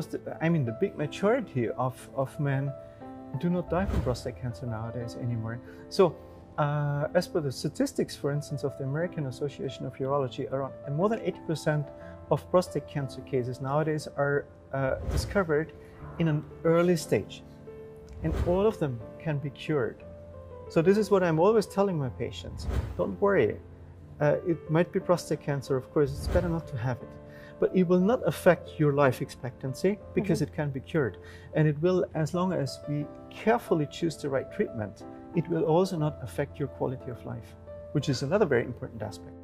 almost, I mean, the big majority of, of men do not die from prostate cancer nowadays anymore. So, uh, as per the statistics, for instance, of the American Association of Urology, around more than 80% of prostate cancer cases nowadays are uh, discovered in an early stage, and all of them can be cured. So this is what I'm always telling my patients: don't worry. Uh, it might be prostate cancer, of course. It's better not to have it but it will not affect your life expectancy because mm-hmm. it can be cured. And it will, as long as we carefully choose the right treatment, it will also not affect your quality of life, which is another very important aspect.